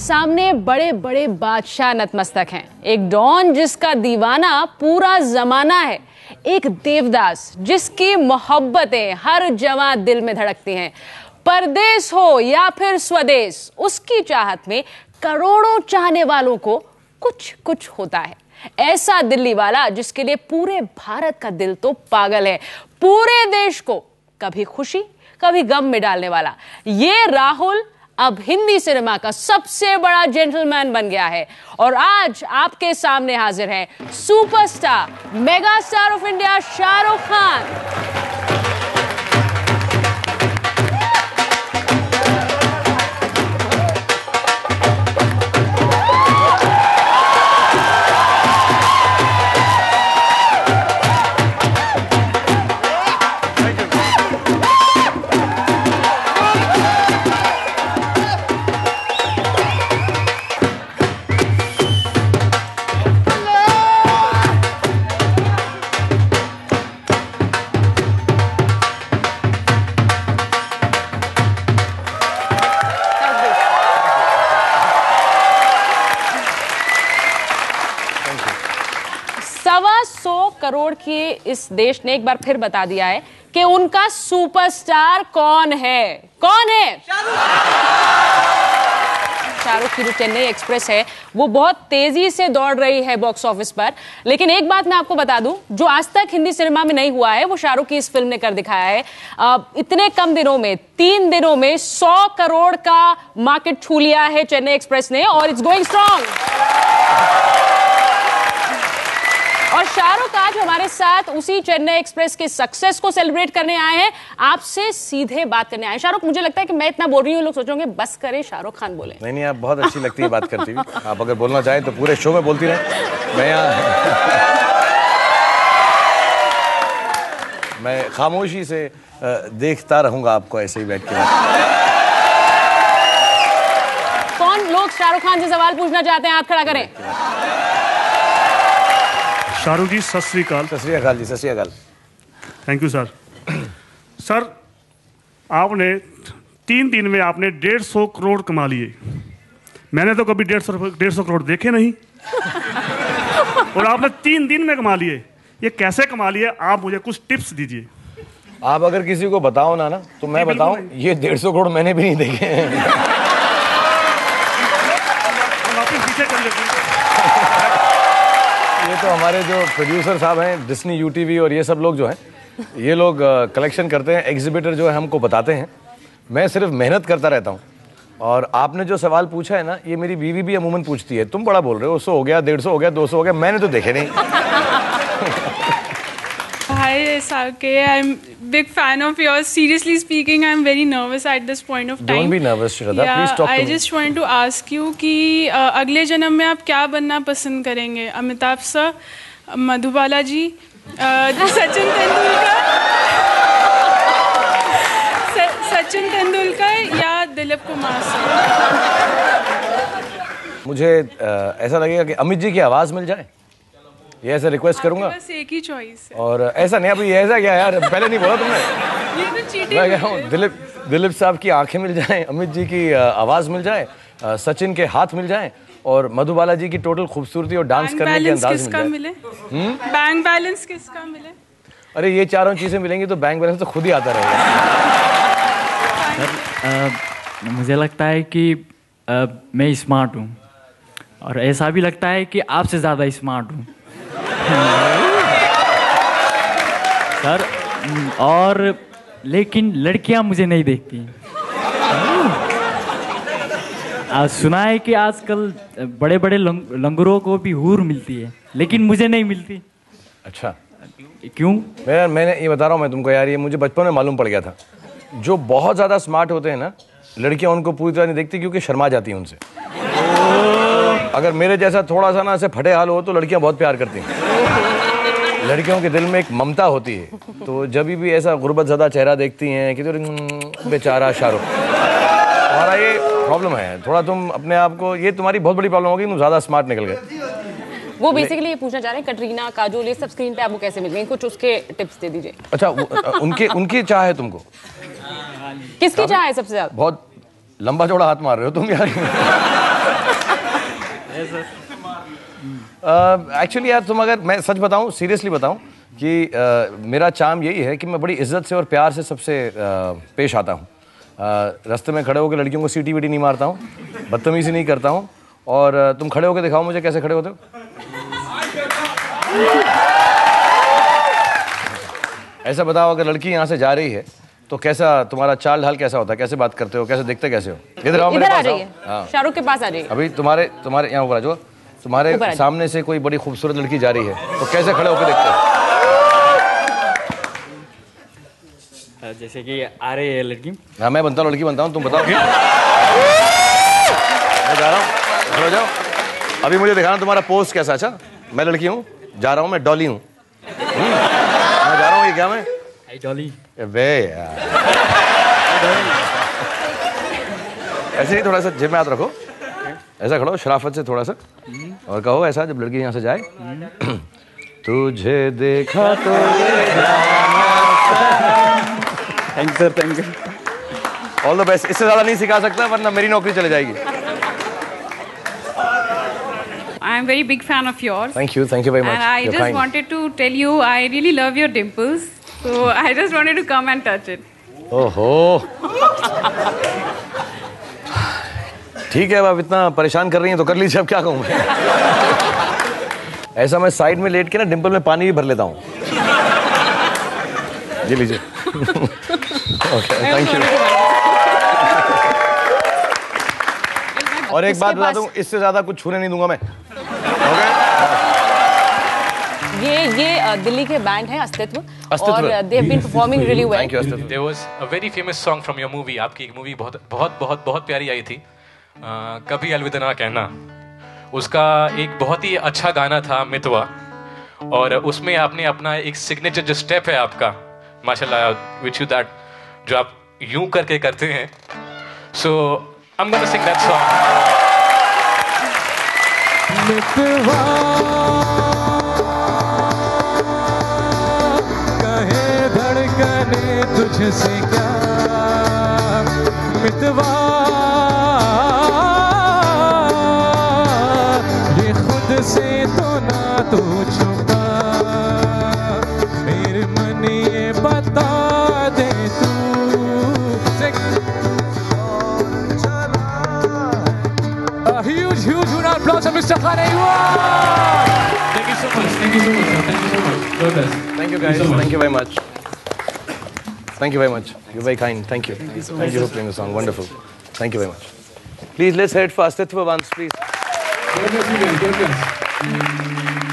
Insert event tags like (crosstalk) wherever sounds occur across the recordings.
सामने बड़े बड़े बादशाह नतमस्तक हैं। एक डॉन जिसका दीवाना पूरा जमाना है। एक देवदास जिसकी मोहब्बतें हर जवां दिल में धड़कती हैं। परदेश हो या फिर स्वदेश उसकी चाहत में करोड़ों चाहने वालों को कुछ कुछ होता है। ऐसा दिल्ली वाला जिसके लिए पूरे भारत का दिल तो पागल है। पूरे देश को कभी खुशी, कभी गम में डालने वाला। ये राहुल अब हिंदी सिनेमा का सबसे बड़ा जेंटलमैन बन गया है और आज आपके सामने हाजिर है superstar mega star of India Shahrukh Khan. इस देश ने एक बार फिर बता दिया है कि उनका सुपरस्टार कौन है? कौन है? शाहरुख की जो चेन्नई एक्सप्रेस है, वो बहुत तेज़ी से दौड़ रही है बॉक्स ऑफ़िस पर। लेकिन एक बात मैं आपको बता दूँ, जो आज तक हिंदी सिनेमा में नहीं हुआ है, वो शाहरुख की इस फ़िल्म ने कर दिखाया है। इतने कम दिनों में, तीन दिनों में सौ करोड़ का मार्केट छू लिया है चेन्नई एक्सप्रेस ने, और इट्स गोइंग स्ट्रॉन्ग शाहरुख आज हमारे साथ उसी चेन्नई एक्सप्रेस के सक्सेस को सेलिब्रेट करने आए हैं। आपसे सीधे बात करने आए शाहरुख मुझे लगता है कि मैं इतना बोल रही हूँ लोग सोचोंगे बस करें शाहरुख खान बोले। नहीं नहीं आप बहुत अच्छी लगती है बात करती हुई। आप अगर बोलना चाहें तो पूरे शो में बोलती रहें। मैं यहाँ मैं खामोशी से देखता रहूँगा आपको ऐसे ही बैठ के। कौन लोग शाहरुख खान से सवाल पूछना चाहते हैं आप खड़ा करें। शाहरुख जी सत श्री अकाल सत श्री अकाल जी सत श्री अकाल थैंक यू सर सर आपने तीन दिन में आपने डेढ़ सौ करोड़ कमा लिए। मैंने तो कभी डेढ़ सौ डेढ़ सौ करोड़ देखे नहीं। और आपने तीन दिन में कमा लिए। ये कैसे कमा लिए? आप मुझे कुछ टिप्स दीजिए। आप अगर किसी को बताओ ना ना तो मैं बताऊँ ये डेढ़ सौ करोड़ मैंने भी नहीं देखे हैं। हम पीछे कर लेते हैं। तो हमारे जो प्रोड्यूसर साहब हैं डिस्नी यूटीवी और ये सब लोग जो हैं, ये लोग कलेक्शन करते हैं एग्जिबिटर जो है हमको बताते हैं। मैं सिर्फ़ मेहनत करता रहता हूँ। और आपने जो सवाल पूछा है ना, ये मेरी बीवी भी अमूमन पूछती है। तुम बड़ा बोल रहे हो, सौ हो गया, डेढ़ सौ हो गया, दो सौ हो गया, मैंने तो देखे नहीं। Hi, SRK. I'm big fan of yours. Seriously speaking, I'm very nervous at this point of time. Don't be nervous, Shraddha. Yeah, Please talk to I me. just want to ask you कि uh, अगले जन्म में आप क्या बनना पसंद करेंगे Amitabh sir Madhubala ji uh, Sachin Tendulkar Sachin Tendulkar या दिलीप कुमार सर मुझे अ, ऐसा लगेगा कि अमित जी की आवाज़ मिल जाए ये ऐसा रिक्वेस्ट करूँगा। बस एक ही चॉइस है। और ऐसा नहीं अभी ऐसा क्या यार? पहले नहीं बोला तुमने? ये तो मैं चीटिंग कह रहा हूँ। दिलीप दिलीप साहब की आँखें मिल जाएँ अमित जी की आवाज़ मिल जाए सचिन के हाथ मिल जाएँ और मधुबाला जी की टोटल खूबसूरती और डांस करने के अंदाज किसका मिल जाए। मिले? बैंक बैलेंस किसका मिले? अरे ये चारों चीज़ें मिलेंगी तो बैंक बैलेंस तो खुद ही आता रहेगा। मुझे लगता है कि मैं स्मार्ट हूँ। और ऐसा भी लगता है कि आपसे ज़्यादा स्मार्ट हूँ। (laughs) सर और लेकिन लड़कियाँ मुझे नहीं देखती। आज सुना है कि आजकल बड़े बड़े लंग, लंगरों को भी हूर मिलती है लेकिन मुझे नहीं मिलती। अच्छा। क्यों? मैं मैंने ये बता रहा हूँ मैं तुमको यार ये मुझे बचपन में मालूम पड़ गया था। जो बहुत ज़्यादा स्मार्ट होते हैं ना लड़कियाँ उनको पूरी तरह नहीं देखती क्योंकि शर्मा जाती हैं उनसे। अगर मेरे जैसा थोड़ा सा ना ऐसे फटे हाल हो तो लड़कियाँ बहुत प्यार करती हैं। लड़कियों के दिल में एक ममता होती है। तो जब भी ऐसा गुर्बत ज़्यादा चेहरा देखती हैं कि तो बेचारा शाहरुख। तुम्हारा ये प्रॉब्लम है। थोड़ा तुम अपने आप को ये तुम्हारी बहुत बड़ी प्रॉब्लम होगी तुम ज़्यादा स्मार्ट निकल गए। वो बेसिकली ये पूछना चाह रहे हैं कटरीना काजोल ये सब स्क्रीन पे आपको कैसे मिल गई? कुछ उसके टिप्स दे दीजिए। अच्छा उनके उनकी चाह है तुमको? किसकी चाह है सबसे ज़्यादा? बहुत लंबा चौड़ा हाथ मार रहे हो तुम यार। एक्चुअली यार तुम अगर मैं सच बताऊँ सीरियसली बताऊँ कि uh, मेरा चाम यही है कि मैं बड़ी इज़्ज़त से और प्यार से सबसे uh, पेश आता हूँ। Uh, रास्ते में खड़े होकर लड़कियों को सीटी वीटी नहीं मारता हूँ बदतमीजी नहीं करता हूँ और uh, तुम खड़े होकर दिखाओ मुझे कैसे खड़े होते हो। ऐसा बताओ अगर लड़की यहाँ से जा रही है तो कैसा तुम्हारा चाल ढाल कैसा होता? है कैसे बात करते हो? कैसे दिखते कैसे हो? इधर आओ इधर आ आओ जाइए। हाँ। शाहरुख के पास आ जाइए। अभी तुम्हारे तुम्हारे यहाँ ऊपर आ जाओ। तुम्हारे। सामने से कोई बड़ी खूबसूरत लड़की जा रही है। तो कैसे खड़े होकर देखते हो? जैसे कि आ रही है लड़की। हाँ मैं बनता हूँ लड़की बनता हूँ तुम बताओ। मैं जा रहा हूँ। खड़े जाओ। अभी मुझे दिखाना तुम्हारा पोस्ट कैसा अच्छा? मैं लड़की हूँ जा रहा हूँ मैं डॉली हूँ। हम्म, मैं जा रहा हूँ ये क्या मैं? आई डॉली बे ऐसे ही थोड़ा सा जेब में रखो। ऐसा खड़ो शराफत से थोड़ा सा। और कहो ऐसा जब लड़की यहाँ से जाए। (clears throat) तुझे देखा तो thank sir thank you all the best इससे ज़्यादा नहीं सिखा सकता वरना मेरी नौकरी चले जाएगी। I am very big fan of yours. Thank you thank you very much And I just wanted to tell you, I really love your dimples. So I just wanted to come and touch it. ओहो। ठीक है अब इतना परेशान कर रही हैं तो कर लीजिए अब क्या कहूँ मैं? ऐसा मैं साइड में लेट के ना डिंपल में पानी भी भर लेता हूँ। जी लीजिए। ओके थैंक यू और एक बात बता दूँ इससे ज़्यादा कुछ छूने नहीं दूँगा मैं। ये ये दिल्ली के बैंड है अस्तित्व। और they have been performing really well thank you Astitva there was a very famous song from your movie आपकी एक मूवी बहुत बहुत बहुत बहुत प्यारी आई थी। कभी अलविदा ना कहना। उसका एक बहुत ही अच्छा गाना था मितवा। और उसमें आपने अपना एक सिग्नेचर जो स्टेप है आपका माशाल्लाह विच यू दैट जो आप यूँ करके करते हैं। So I am gonna sing that song तुझसे क्या मितवा ये खुद से तो ना तू छुपा मेरे मन ये बता दे तू A huge, huge round of applause for Mr. Khanaiwa! Thank you so much thank you so much thank you so much God bless Thank you guys. Thank you very much. Thank you very much. You're very kind. Thank you. Thank you, Thank you for playing the song. Wonderful. Thank you very much. Please let's head for Astitva once, please.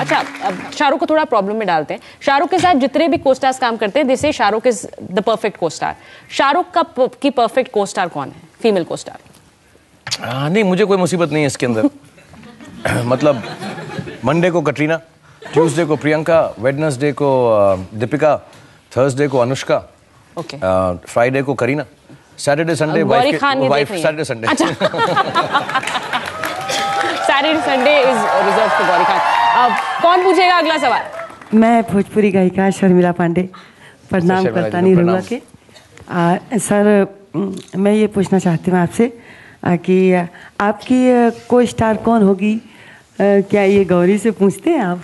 अच्छा अब शाहरुख को थोड़ा problem में डालते हैं शाहरुख के साथ जितने भी कोस्टार्स काम करते हैं दिसे Shahrukh is the perfect co-star Shahrukh का की परफेक्ट कोस्टार कौन है फीमेल कोस्टार हाँ नहीं मुझे कोई मुसीबत नहीं है इसके अंदर (coughs) मतलब मंडे को कटरीना ट्यूसडे को प्रियंका वेडनेसडे को दीपिका थर्सडे को अनुष्का फ्राइडे को Kareena Saturday Sunday Gauri Khan wife Saturday Sunday अच्छा। Saturday Sunday is reserved for Gauri Khan. अब कौन पूछेगा अगला सवाल? मैं भोजपुरी गायिका शर्मिला पांडे प्रणाम करता नहीं। रुआ के आ, सर मैं ये पूछना चाहती हूँ आपसे कि आपकी को स्टार कौन होगी? क्या ये गौरी से पूछते हैं आप?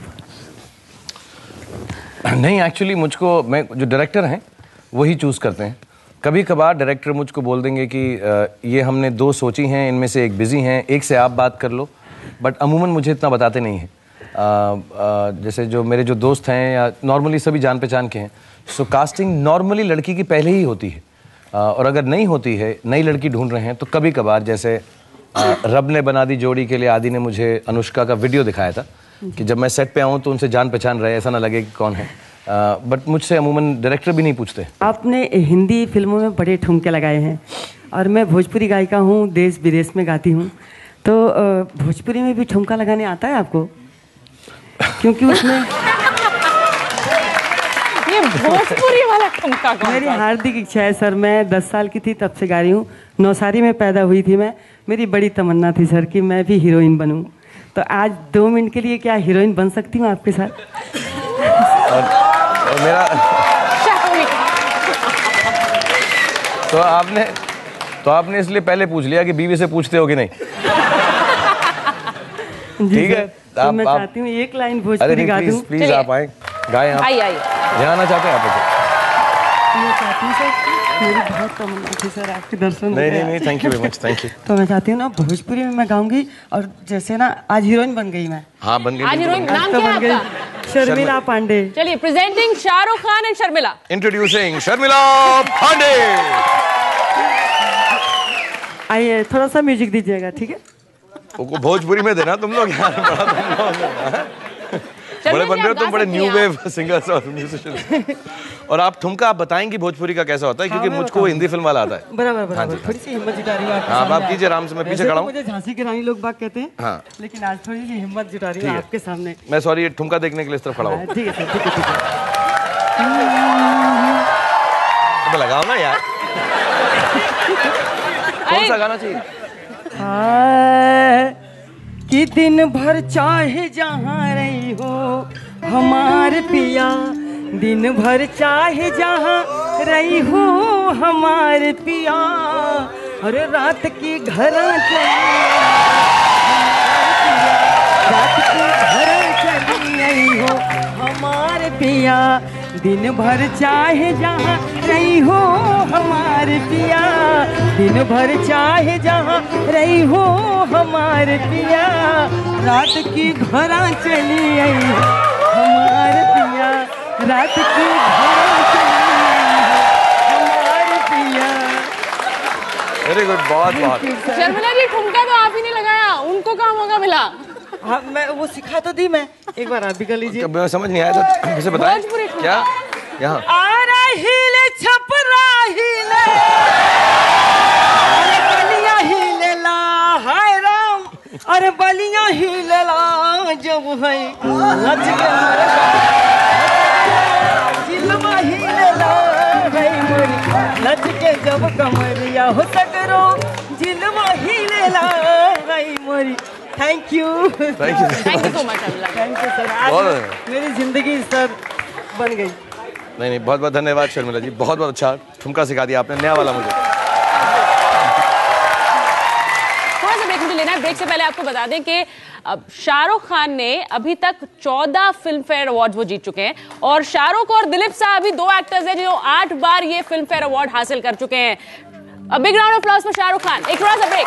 नहीं एक्चुअली मुझको मैं जो डायरेक्टर हैं वही चूज़ करते हैं। कभी कभार डायरेक्टर मुझको बोल देंगे कि ये हमने दो सोची हैं, इनमें से एक बिज़ी हैं, एक से आप बात कर लो। बट अमूमन मुझे इतना बताते नहीं हैं। जैसे जो मेरे जो दोस्त हैं या नॉर्मली सभी जान पहचान के हैं। सो कास्टिंग नॉर्मली लड़की की पहले ही होती है। और अगर नहीं होती है, नई लड़की ढूंढ रहे हैं तो कभी कभार जैसे रब ने बना दी जोड़ी के लिए आदि ने मुझे अनुष्का का वीडियो दिखाया था कि जब मैं सेट पे आऊँ तो उनसे जान पहचान रहे, ऐसा ना लगे कि कौन है। बट मुझसे अमूमन डायरेक्टर भी नहीं पूछते। आपने हिंदी फ़िल्मों में बड़े ठुमके लगाए हैं और मैं भोजपुरी गायिका हूँ देश विदेश में गाती हूँ। तो भोजपुरी में भी ठुमका लगाने आता है आपको? क्योंकि उसमें (laughs) ये भोजपुरी वाला ठुमका कौन मेरी हार्दिक इच्छा है सर मैं दस साल की थी तब से गा रही हूँ। नौसारी में पैदा हुई थी मैं। मेरी बड़ी तमन्ना थी सर कि मैं भी हीरोइन बनूँ। तो आज दो मिनट के लिए क्या हीरोइन बन सकती हूँ आपके साथ? और मेरा तो आपने तो आपने इसलिए पहले पूछ लिया कि बीवी से पूछते हो कि नहीं? ठीक है तो आप, मैं चाहती हूँ एक लाइन अरे भोजपुरी गा प्लीज़ दूँ। प्लीज़ चलिए। आप आए। गाएँ आप। आइए यहाँ आना चाहते हैं आप लोग? मैं चाहती सर मेरी बहुत तमन्ना थी सर आपके दर्शन नहीं नहीं नहीं thank you very much thank you तो मैं चाहती हूँ ना भोजपुरी में मैं गाऊँगी और जैसे ना आज हीरोइन बन गई मैं। हाँ बन गई। आज हीरोइन नाम तो क्या बन गई। आपका? शर्मिला पांडे चलिए presenting Shahrukh Khan and Sharmila introducing Sharmila Pandey आइए थोड़ा सा म्यूज़िक दीजिएगा ठीक है? भोजपुरी में देना तुम लोग यार बड़ा तुम लोग बड़े बन रहे हो तुम बड़े न्यू वेव सिंगर्स और म्यूजिशियंस और आप ठुमका आप बताएँगी भोजपुरी का कैसा होता है क्योंकि हाँ, मुझको हिंदी फ़िल्म वाला आता है। बराबर हाँ बराबर थोड़ी सी हिम्मत जुटा रही हूँ आपके हाँ, सामने आप कीजिए आराम से, मैं पीछे तो खड़ा हूँ। मुझे झांसी की रानी लोग बाग कहते हैं हाँ। लेकिन आज थोड़ी सी हिम्मत जुटा रही है। आपके सामने। मैं सॉरी ये ठुमका देखने के लिए इस तरफ़ खड़ा हाँ, हूँ ठीक है सर ठीक है ठीक है। लगाओ ना यार। (laughs) कौन सा गाना चाहिए? हाय, कि दिन भर चाहे जहाँ रही हो, हमार पिया। दिन भर चाहे जहाँ रही हो, हमार पिया। अरे रात की घर रात की घर चली आई हो, हमार पिया। दिन भर चाहे जहाँ रही हो हमार पिया। दिन भर चाहे जहाँ रही हो हमार पिया। रात की घरा चली आई हमार पिया। रात की घरा चली आई हमार पिया। वेरी गुड बहुत बहुत। शर्मिला जी ठुमका तो आप ही ने लगाया उनको कहाँ मौका मिला? हाँ मैं वो सिखा तो दी मैं। एक बार आप भी कर लीजिए। समझ नहीं आया था कैसे बताएँ? क्या? यहाँ। आ रहीले छपरा हिले अरे बलिया हिले ला हाय राम। अरे बलिया हिले ला जब है। नच के जिलवा हिले ला है मोरी। नच के जब कमरिया हो सकरो। जिलवा हिले ला है मोरी। Thank you thank you thank you so much thank you sir आज मेरी ज़िंदगी सर बन गई। नहीं नहीं बहुत बहुत धन्यवाद शर्मिला जी। बहुत बहुत अच्छा ठुमका सिखा दिया आपने नया वाला मुझे। ब्रेक लेना है। ब्रेक से पहले आपको बता दें कि शाहरुख खान ने अभी तक 14 फ़िल्म फेयर अवार्ड वो जीत चुके हैं। और शाहरुख और दिलीप शाह अभी दो एक्टर्स हैं जो आठ बार ये फ़िल्म फेयर अवार्ड हासिल कर चुके हैं। अब big round of applause for Shahrukh Khan. एक थोड़ा सा ब्रेक